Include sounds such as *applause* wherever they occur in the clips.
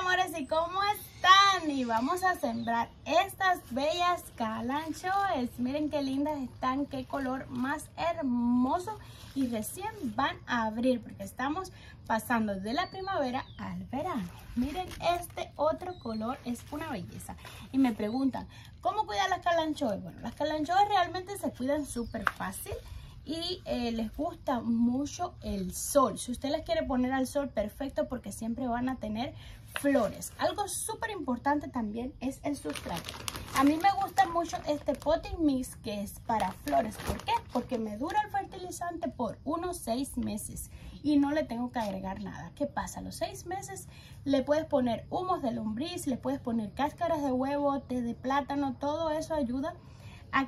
amores, ¿y cómo están? Y vamos a sembrar estas bellas calanchoes. Miren qué lindas están, qué color más hermoso. Y recién van a abrir porque estamos pasando de la primavera al verano. Miren, este otro color es una belleza. Y me preguntan, ¿cómo cuidar las calanchoes? Bueno, las calanchoes realmente se cuidan súper fácil y eh, les gusta mucho el sol. Si usted les quiere poner al sol, perfecto, porque siempre van a tener flores. Algo súper importante también es el sustrato. A mí me gusta mucho este potting mix que es para flores. ¿Por qué? Porque me dura el fertilizante por unos seis meses y no le tengo que agregar nada. ¿Qué pasa? A los seis meses le puedes poner humos de lombriz, le puedes poner cáscaras de huevo, de plátano, todo eso ayuda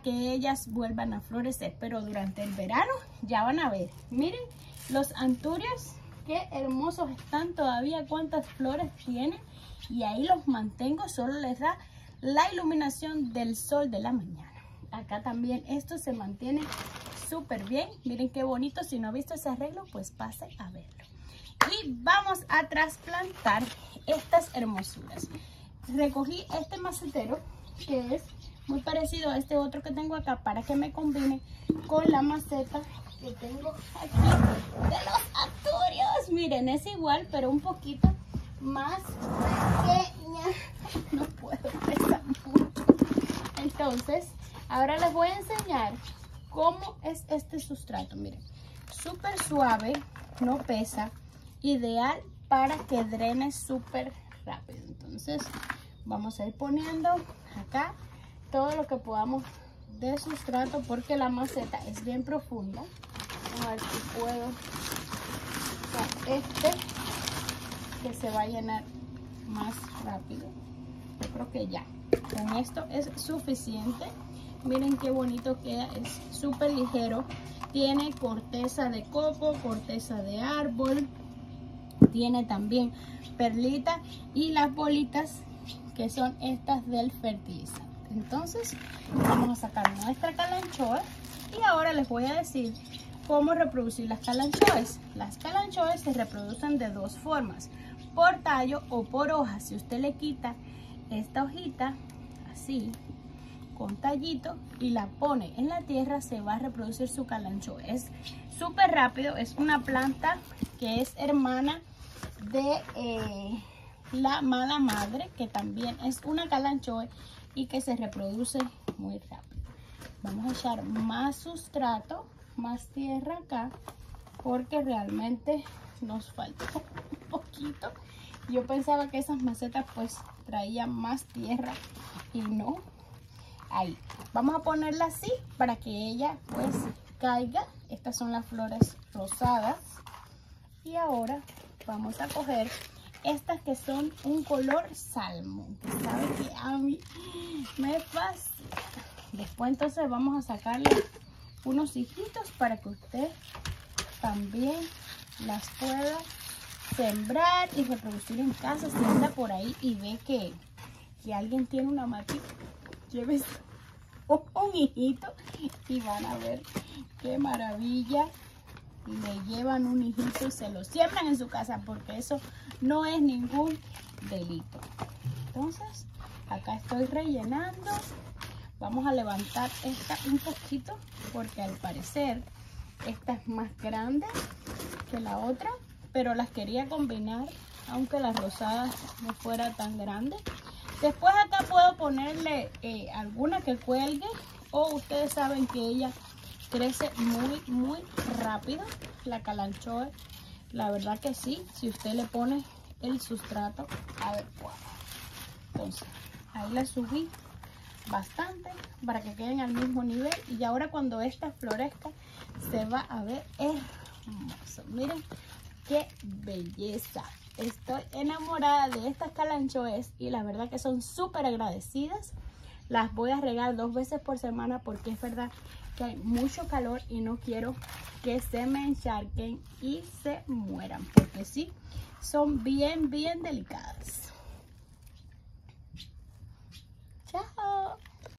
que ellas vuelvan a florecer. Pero durante el verano ya van a ver. Miren los anturios, qué hermosos están todavía, cuántas flores tienen. Y ahí los mantengo, solo les da la iluminación del sol de la mañana. Acá también esto se mantiene súper bien. Miren qué bonito. Si no ha visto ese arreglo, pues pase a verlo. Y vamos a trasplantar estas hermosuras. Recogí este macetero que es muy parecido a este otro que tengo acá para que me combine con la maceta que tengo aquí de los asturios. Miren, es igual, pero un poquito más pequeña. *laughs* No puedo pesar mucho. Entonces, ahora les voy a enseñar cómo es este sustrato. Miren, súper suave, no pesa, ideal para que drene súper rápido. Entonces, vamos a ir poniendo acá todo lo que podamos de sustrato porque la maceta es bien profunda. Vamos a ver si puedo. este que se va a llenar más rápido. Yo creo que ya. Con esto es suficiente. Miren qué bonito queda. Es súper ligero. Tiene corteza de coco, corteza de árbol. Tiene también perlita y las bolitas que son estas del fertilizante. Entonces vamos a sacar nuestra calanchoa y ahora les voy a decir cómo reproducir las calanchoes. Las calanchoes se reproducen de dos formas, por tallo o por hoja. Si usted le quita esta hojita así con tallito y la pone en la tierra se va a reproducir su calanchoe. Es súper rápido, es una planta que es hermana de eh, la mala madre que también es una calanchoe y que se reproduce muy rápido. Vamos a echar más sustrato, más tierra acá, porque realmente nos falta *laughs* un poquito. Yo pensaba que esas macetas pues traían más tierra y no. Ahí. Vamos a ponerla así para que ella pues caiga. Estas son las flores rosadas. Y ahora vamos a coger estas que son un color salmón. ¿Sabe que a mí me fascina? Después entonces vamos a sacarle unos hijitos para que usted también las pueda sembrar y reproducir en casa. Si anda por ahí y ve que, que alguien tiene una matita, llévese *laughs* un hijito y van a ver qué maravilla le llevan un hijito y se lo siembran en su casa porque eso no es ningún delito. Entonces, acá estoy rellenando. Vamos a levantar esta un poquito porque al parecer esta es más grande que la otra, pero las quería combinar aunque la rosada no fuera tan grande. Después acá puedo ponerle eh, alguna que cuelgue o ustedes saben que ella crece muy, muy rápido la calanchoe. La verdad que sí, si usted le pone el sustrato adecuado. Entonces, ahí la subí bastante para que queden al mismo nivel. Y ahora cuando esta florezca, se va a ver hermoso. Miren qué belleza. Estoy enamorada de estas calanchoes y la verdad que son súper agradecidas. Las voy a regar dos veces por semana porque es verdad que hay mucho calor y no quiero que se me encharquen y se mueran porque sí, son bien, bien delicadas.